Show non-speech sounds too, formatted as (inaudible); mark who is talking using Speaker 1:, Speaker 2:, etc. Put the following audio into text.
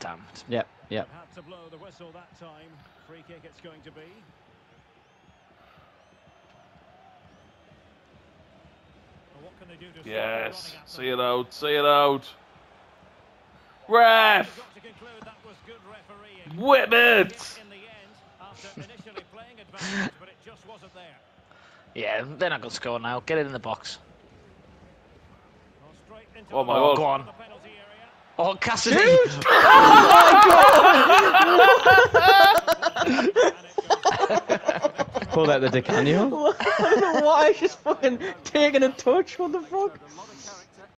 Speaker 1: damn.
Speaker 2: Yep, yep.
Speaker 3: Had to blow the whistle that time. Free kick it's going to be. What can they do to
Speaker 4: Yes. See it out. See it out. Ref!
Speaker 3: Got to conclude that was good refereeing.
Speaker 4: Whip it!
Speaker 3: In the end, after initially playing advantage, but it just wasn't there.
Speaker 1: Yeah, they're not going to score now. Get it in the box.
Speaker 3: Well, straight into
Speaker 4: Oh my
Speaker 3: box
Speaker 4: God.
Speaker 1: Oh, go on.
Speaker 3: The penalty area.
Speaker 1: Oh, Casadei! (laughs)
Speaker 2: Pull out the Decanio. I (laughs) don't know why. She's fucking taking a touch. What the fuck?